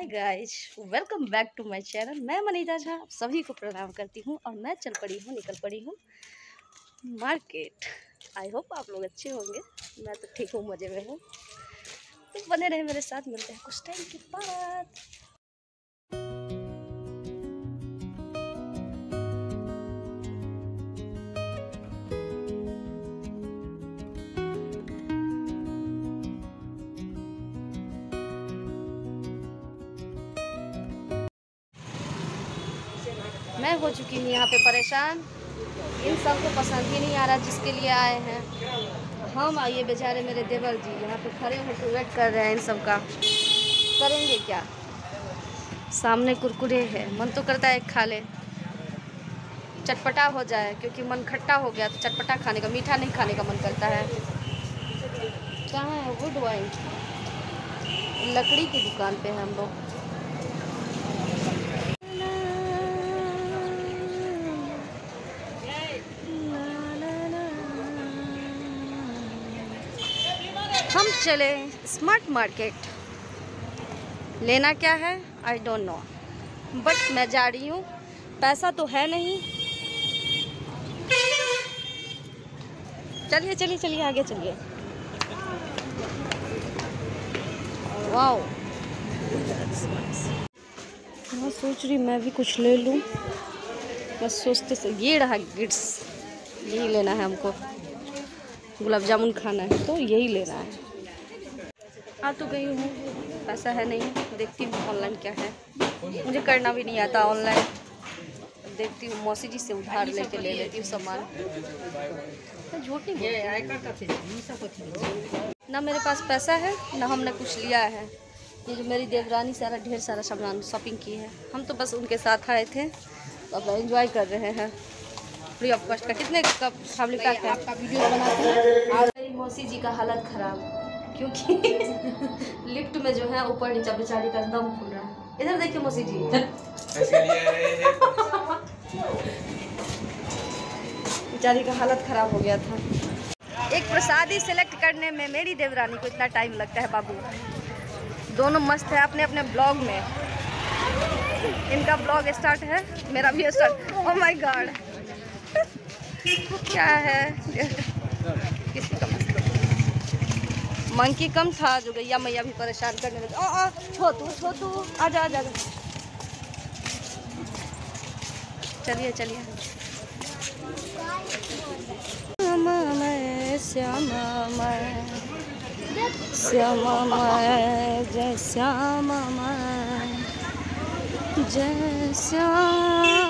Hi guys welcome back to my channel मैं मनीजा झा, आप सभी को प्रणाम करती हूँ और मैं चल पड़ी हूँ, निकल पड़ी हूँ मार्केट आई होप आप लोग अच्छे होंगे। मैं तो ठीक हूँ, मज़े में हूँ। तो बने रहे मेरे साथ, मिलते हैं कुछ टाइम के बाद। मैं हो चुकी हूँ यहाँ पे परेशान। इन सब सबको पसंद ही नहीं आ रहा जिसके लिए आए हैं। हम आइए बेचारे मेरे देवर जी, यहाँ पे खड़े होकर वेट कर रहे हैं इन सब का। करेंगे क्या? सामने कुरकुरे है। मन तो करता है खा ले। चटपटा हो जाए, क्योंकि मन खट्टा हो गया तो चटपटा खाने का, मीठा नहीं खाने का मन करता है। कहाँ है वुड वाइन लकड़ी की दुकान पे है हम लोग। हम चले स्मार्ट मार्केट। लेना क्या है? आई डोंट नो बट मैं जा रही हूँ। पैसा तो है नहीं। चलिए चलिए चलिए, आगे चलिए। वाओ मैं सोच रही मैं भी कुछ ले लूँ। बस सोचते से ये रहा गिट्स यही लेना है हमको। गुलाब जामुन खाना है तो यही लेना है। आ तो गई हूँ। पैसा है नहीं देखती हूँ ऑनलाइन क्या है। मुझे करना भी नहीं आता ऑनलाइन। देखती हूँ मौसी जी से उधार लेके ले लेती हूँ सामान। झूठ नहीं ना मेरे पास पैसा है ना हमने कुछ लिया है। ये जो मेरी देवरानी सारा ढेर सारा सामान शॉपिंग की है। हम तो बस उनके साथ आए थे अब एंजॉय कर रहे हैं। फ्री ऑफ़ कॉस्ट का कितने का फैमिली पैक है आपका वीडियो बनाते हैं। और मेरी मौसी जी का हालत खराब क्योंकि लिफ्ट में जो है ऊपर नीचे बेचारी का दम खुल रहा है। इधर देखिए मौसी जी। बेचारी का हालत खराब हो गया था। एक प्रसादी सेलेक्ट करने में मेरी देवरानी को इतना टाइम लगता है बाबू। दोनों मस्त है अपने अपने ब्लॉग में। इनका ब्लॉग स्टार्ट है मेरा भी स्टार्ट ओ माय गॉड क्या है? किसी का मंकी कम था जो गैया मैया भी परेशान करने लगे। ओ छोटू छोटू आजा आजा आजा। चलिए चलिए। श्यामा मैं श्यामा मैं श्यामा मैं, जय श्यामा मैं, जय श्यामा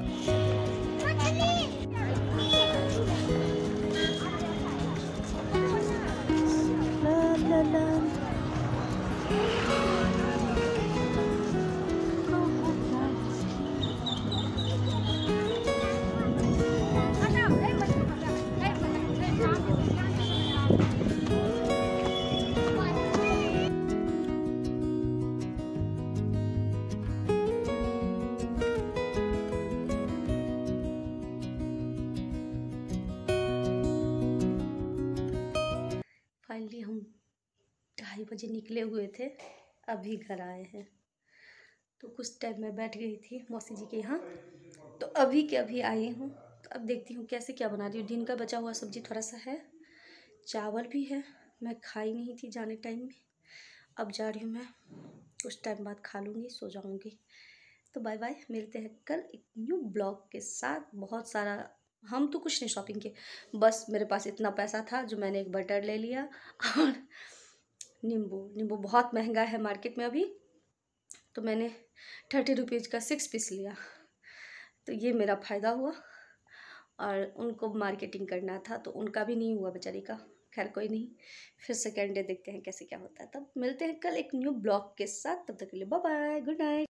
ढाई बजे निकले हुए थे, अभी घर आए हैं। तो कुछ टाइम मैं बैठ गई थी मौसी जी के यहाँ। तो अभी के अभी आई हूँ। तो अब देखती हूँ कैसे क्या बना रही हूँ। दिन का बचा हुआ सब्ज़ी थोड़ा सा है। चावल भी है। मैं खाई नहीं थी जाने टाइम में। अब जा रही हूँ मैं। कुछ टाइम बाद खा लूँगी, सो जाऊँगी। तो बाय बाय मिलते हैं कल एक न्यू ब्लॉग के साथ। बहुत सारा, हम तो कुछ नहीं शॉपिंग किए। बस मेरे पास इतना पैसा था जो मैंने एक बटर ले लिया और नींबू नींबू बहुत महँगा है मार्केट में अभी तो मैंने थर्टी रुपीज़ का सिक्स पीस लिया। तो ये मेरा फ़ायदा हुआ और उनको मार्केटिंग करना था तो उनका भी नहीं हुआ बेचारी का। खैर, कोई नहीं, फिर सेकेंड डे देखते हैं कैसे क्या होता है। तब मिलते हैं कल एक न्यू ब्लॉग के साथ, तब तक के लिए बाय बाय गुड नाइट